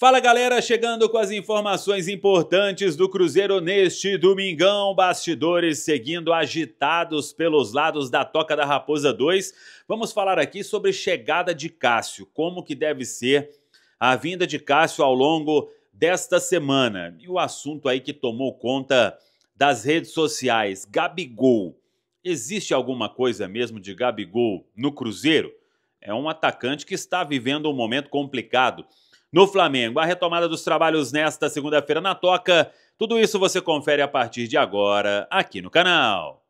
Fala galera, chegando com as informações importantes do Cruzeiro neste domingão. Bastidores seguindo agitados pelos lados da Toca da Raposa 2. Vamos falar aqui sobre chegada de Cássio, como que deve ser a vinda de Cássio ao longo desta semana. E o assunto aí que tomou conta das redes sociais, Gabigol. Existe alguma coisa mesmo de Gabigol no Cruzeiro? É um atacante que está vivendo um momento complicado no Flamengo. A retomada dos trabalhos nesta segunda-feira na Toca. Tudo isso você confere a partir de agora aqui no canal.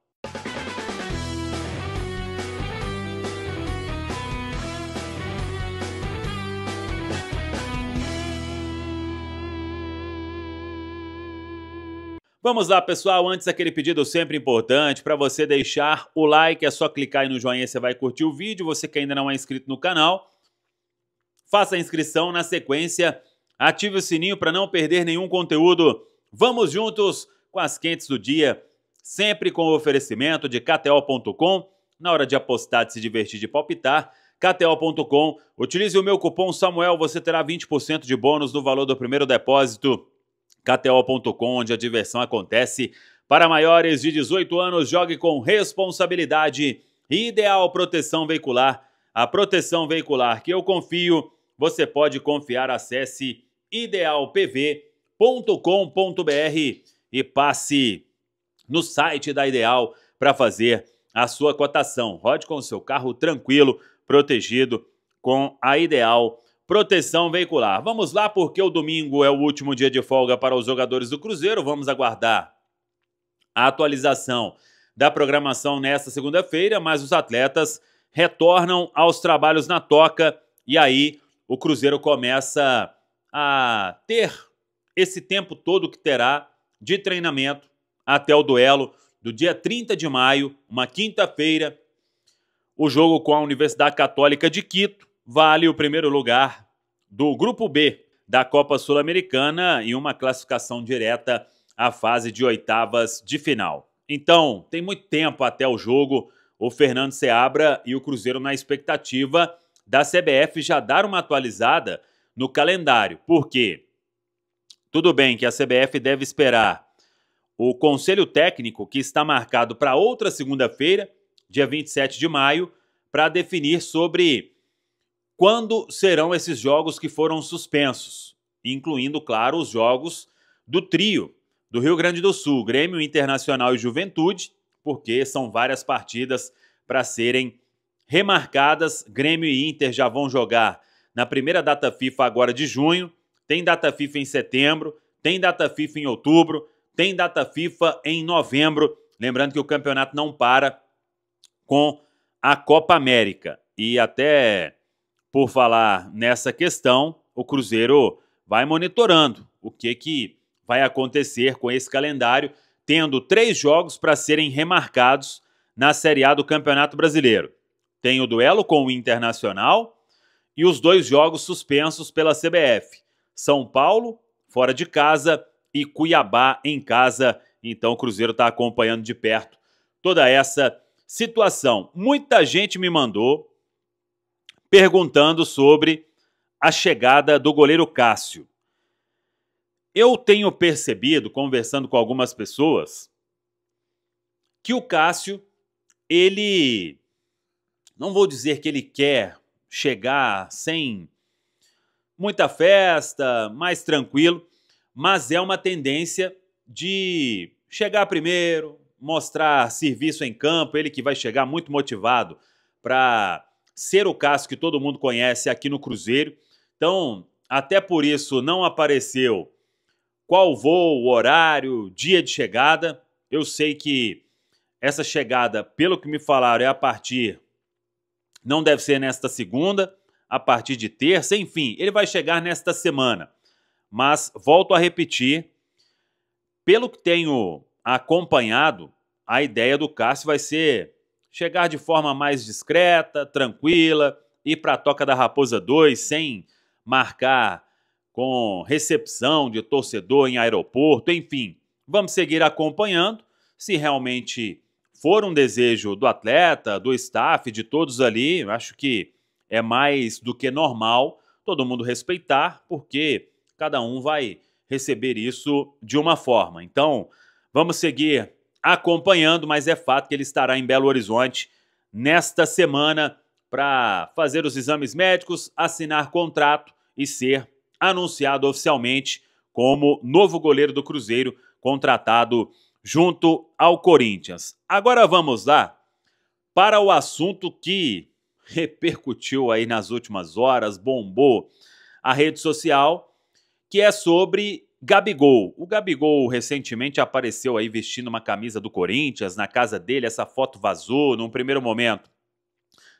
Vamos lá, pessoal. Antes, aquele pedido sempre importante para você deixar o like. É só clicar aí no joinha, você vai curtir o vídeo. Você que ainda não é inscrito no canal, Faça a inscrição na sequência, ative o sininho para não perder nenhum conteúdo. Vamos juntos com as quentes do dia, sempre com o oferecimento de KTO.com. Na hora de apostar, de se divertir, de palpitar, KTO.com. Utilize o meu cupom Samuel, você terá 20% de bônus no valor do primeiro depósito. KTO.com, onde a diversão acontece. Para maiores de 18 anos, jogue com responsabilidade. Ideal Proteção Veicular. A proteção veicular que eu confio você pode confiar. Acesse idealpv.com.br e passe no site da Ideal para fazer a sua cotação. Rode com o seu carro tranquilo, protegido com a Ideal Proteção Veicular. Vamos lá, porque o domingo é o último dia de folga para os jogadores do Cruzeiro. Vamos aguardar a atualização da programação nesta segunda-feira, mas os atletas retornam aos trabalhos na toca e aí o Cruzeiro começa a ter esse tempo todo que terá de treinamento até o duelo do dia 30 de maio, uma quinta-feira. O jogo com a Universidade Católica de Quito vale o primeiro lugar do Grupo B da Copa Sul-Americana e uma classificação direta à fase de oitavas de final. Então, tem muito tempo até o jogo. O Fernando Seabra e o Cruzeiro na expectativa da CBF já dar uma atualizada no calendário. Por quê? Tudo bem que a CBF deve esperar o conselho técnico, que está marcado para outra segunda-feira, dia 27 de maio, para definir sobre quando serão esses jogos que foram suspensos, incluindo, claro, os jogos do trio do Rio Grande do Sul, Grêmio Internacional e Juventude, porque são várias partidas para serem remarcadas. Grêmio e Inter já vão jogar na primeira data FIFA agora de junho. Tem data FIFA em setembro, tem data FIFA em outubro, tem data FIFA em novembro. Lembrando que o campeonato não para com a Copa América. E até por falar nessa questão, o Cruzeiro vai monitorando o que, que vai acontecer com esse calendário, tendo três jogos para serem remarcados na Série A do Campeonato Brasileiro. Tem o duelo com o Internacional e os dois jogos suspensos pela CBF. São Paulo, fora de casa, e Cuiabá em casa. Então o Cruzeiro está acompanhando de perto toda essa situação. Muita gente me mandou perguntando sobre a chegada do goleiro Cássio. Eu tenho percebido, conversando com algumas pessoas, que o Cássio, ele não vou dizer que ele quer chegar sem muita festa, mais tranquilo, mas é uma tendência de chegar primeiro, mostrar serviço em campo, ele que vai chegar muito motivado para ser o caso que todo mundo conhece aqui no Cruzeiro. Então, até por isso não apareceu qual voo, horário, dia de chegada. Eu sei que essa chegada, pelo que me falaram, é a partir não deve ser nesta segunda, a partir de terça, enfim, ele vai chegar nesta semana. Mas volto a repetir, pelo que tenho acompanhado, a ideia do Cássio vai ser chegar de forma mais discreta, tranquila, ir para a Toca da Raposa 2 sem marcar com recepção de torcedor em aeroporto, enfim. Vamos seguir acompanhando. Se realmente for um desejo do atleta, do staff, de todos ali, acho que é mais do que normal todo mundo respeitar, porque cada um vai receber isso de uma forma. Então, vamos seguir acompanhando, mas é fato que ele estará em Belo Horizonte nesta semana para fazer os exames médicos, assinar contrato e ser anunciado oficialmente como novo goleiro do Cruzeiro, contratado junto ao Corinthians. Agora vamos lá para o assunto que repercutiu aí nas últimas horas, bombou a rede social, que é sobre Gabigol. O Gabigol recentemente apareceu aí vestindo uma camisa do Corinthians na casa dele, essa foto vazou num primeiro momento.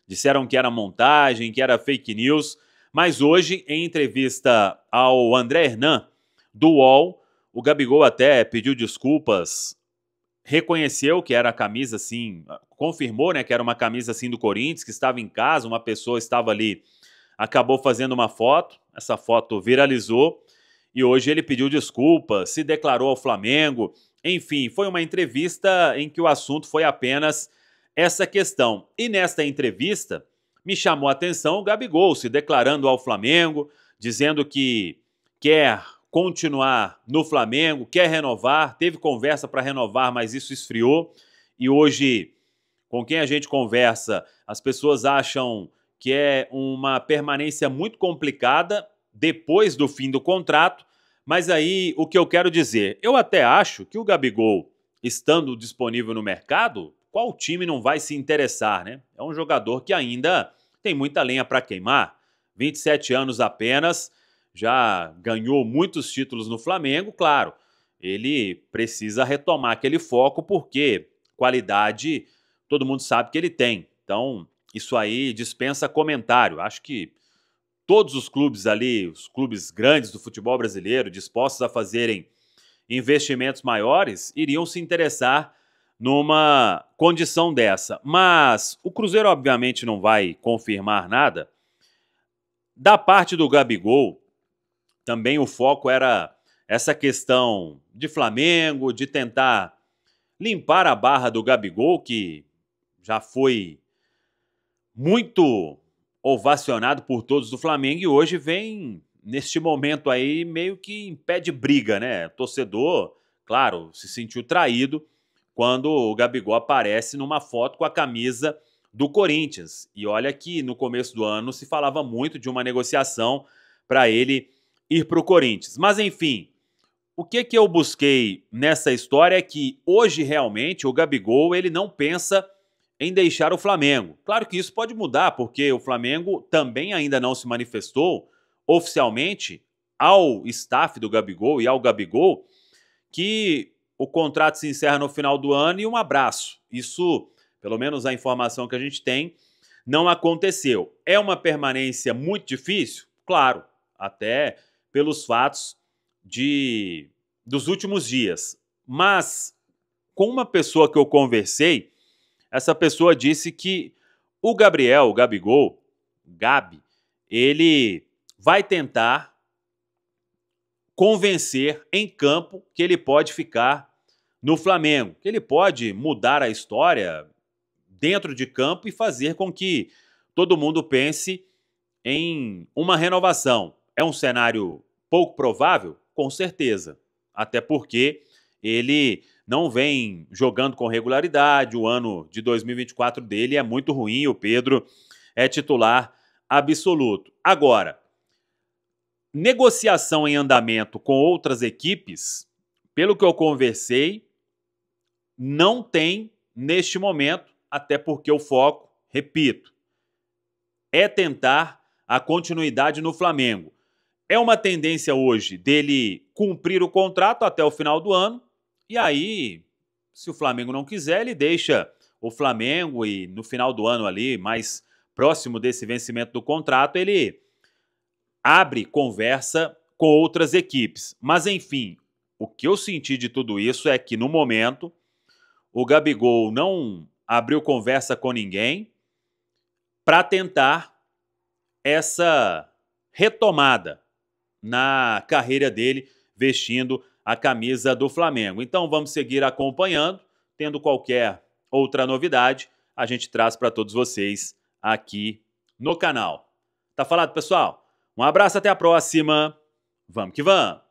Disseram que era montagem, que era fake news, mas hoje, em entrevista ao André Hernan, do UOL, o Gabigol até pediu desculpas, reconheceu que era a camisa assim, confirmou né, que era uma camisa assim do Corinthians, que estava em casa, uma pessoa estava ali, acabou fazendo uma foto, essa foto viralizou, e hoje ele pediu desculpas, se declarou ao Flamengo, enfim, foi uma entrevista em que o assunto foi apenas essa questão. E nesta entrevista, me chamou a atenção o Gabigol se declarando ao Flamengo, dizendo que quer continuar no Flamengo, quer renovar, teve conversa para renovar, mas isso esfriou. E hoje, com quem a gente conversa, as pessoas acham que é uma permanência muito complicada depois do fim do contrato. Mas aí o que eu quero dizer, eu até acho que o Gabigol, estando disponível no mercado, qual time não vai se interessar, né? É um jogador que ainda tem muita lenha para queimar, 27 anos apenas, já ganhou muitos títulos no Flamengo, claro. Ele precisa retomar aquele foco porque qualidade todo mundo sabe que ele tem. Então, isso aí dispensa comentário. Acho que todos os clubes ali, os clubes grandes do futebol brasileiro, dispostos a fazerem investimentos maiores, iriam se interessar numa condição dessa. Mas o Cruzeiro, obviamente, não vai confirmar nada. Da parte do Gabigol, também o foco era essa questão de Flamengo, de tentar limpar a barra do Gabigol, que já foi muito ovacionado por todos do Flamengo e hoje vem neste momento aí meio que em pé de briga, né? torcedor, claro, se sentiu traído quando o Gabigol aparece numa foto com a camisa do Corinthians. E olha que no começo do ano se falava muito de uma negociação para ele ir para o Corinthians. Mas enfim, o que que eu busquei nessa história é que hoje realmente o Gabigol ele não pensa em deixar o Flamengo. Claro que isso pode mudar, porque o Flamengo também ainda não se manifestou oficialmente ao staff do Gabigol e ao Gabigol que o contrato se encerra no final do ano e um abraço. Isso, pelo menos a informação que a gente tem, não aconteceu. É uma permanência muito difícil? Claro, até pelos fatos de dos últimos dias. Mas com uma pessoa que eu conversei, essa pessoa disse que o Gabriel, o Gabigol, Gabi, ele vai tentar convencer em campo que ele pode ficar no Flamengo, que ele pode mudar a história dentro de campo e fazer com que todo mundo pense em uma renovação. É um cenário pouco provável? Com certeza. Até porque ele não vem jogando com regularidade, o ano de 2024 dele é muito ruim, o Pedro é titular absoluto. Agora, negociação em andamento com outras equipes, pelo que eu conversei, não tem neste momento, até porque o foco, repito, é tentar a continuidade no Flamengo. É uma tendência hoje dele cumprir o contrato até o final do ano, e aí, se o Flamengo não quiser, ele deixa o Flamengo e no final do ano ali, mais próximo desse vencimento do contrato, ele abre conversa com outras equipes. Mas enfim, o que eu senti de tudo isso é que no momento o Gabigol não abriu conversa com ninguém para tentar essa retomada na carreira dele vestindo a camisa do Flamengo. Então vamos seguir acompanhando, tendo qualquer outra novidade, a gente traz para todos vocês aqui no canal. Tá falado, pessoal? Um abraço, até a próxima. Vamos que vamos!